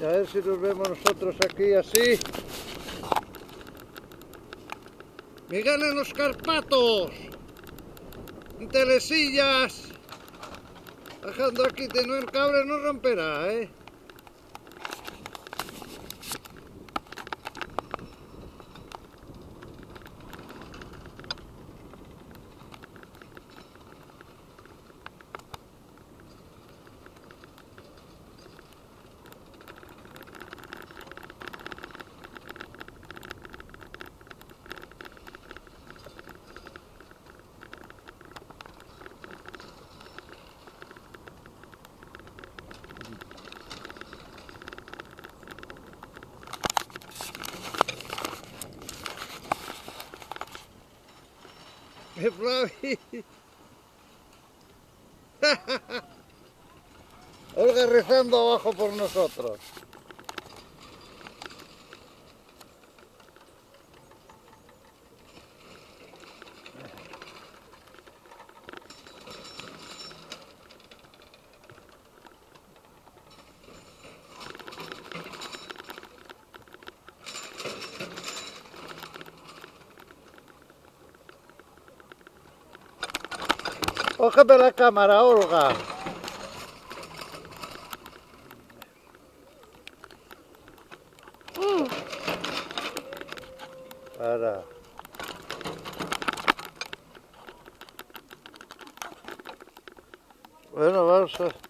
A ver si nos vemos nosotros aquí así. Miguel en los Carpatos. En Telesillas. Bajando aquí, tener el cable no romperá, ¿eh? ¡Eh, Flavi! Olga rezando abajo por nosotros. Cógeme la cámara, Olga. Para. Bueno, vamos a...